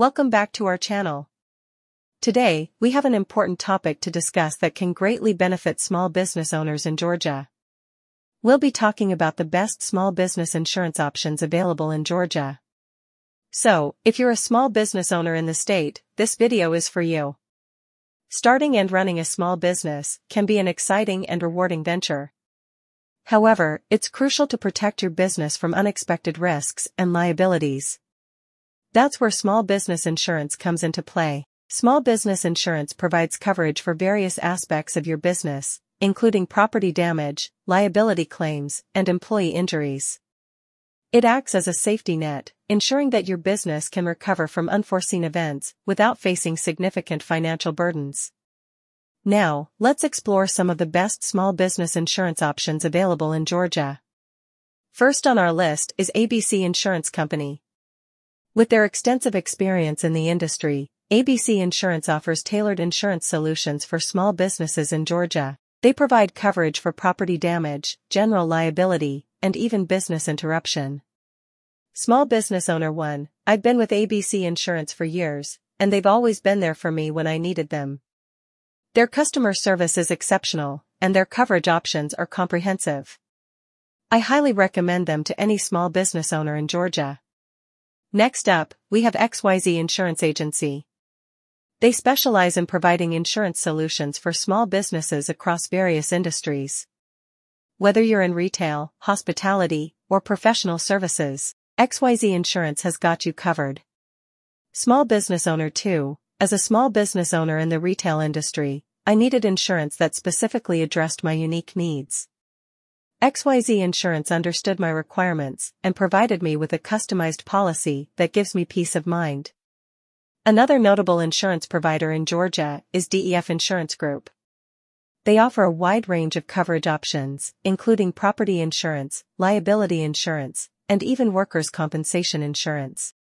Welcome back to our channel. Today, we have an important topic to discuss that can greatly benefit small business owners in Georgia. We'll be talking about the best small business insurance options available in Georgia. So, if you're a small business owner in the state, this video is for you. Starting and running a small business can be an exciting and rewarding venture. However, it's crucial to protect your business from unexpected risks and liabilities. That's where small business insurance comes into play. Small business insurance provides coverage for various aspects of your business, including property damage, liability claims, and employee injuries. It acts as a safety net, ensuring that your business can recover from unforeseen events without facing significant financial burdens. Now, let's explore some of the best small business insurance options available in Georgia. First on our list is ABC Insurance Company. With their extensive experience in the industry, ABC Insurance offers tailored insurance solutions for small businesses in Georgia. They provide coverage for property damage, general liability, and even business interruption. Small business owner 1, I've been with ABC Insurance for years, and they've always been there for me when I needed them. Their customer service is exceptional, and their coverage options are comprehensive. I highly recommend them to any small business owner in Georgia. Next up, we have XYZ Insurance Agency. They specialize in providing insurance solutions for small businesses across various industries. Whether you're in retail, hospitality, or professional services, XYZ Insurance has got you covered. Small business owner too, as a small business owner in the retail industry, I needed insurance that specifically addressed my unique needs. XYZ Insurance understood my requirements and provided me with a customized policy that gives me peace of mind. Another notable insurance provider in Georgia is DEF Insurance Group. They offer a wide range of coverage options, including property insurance, liability insurance, and even workers' compensation insurance.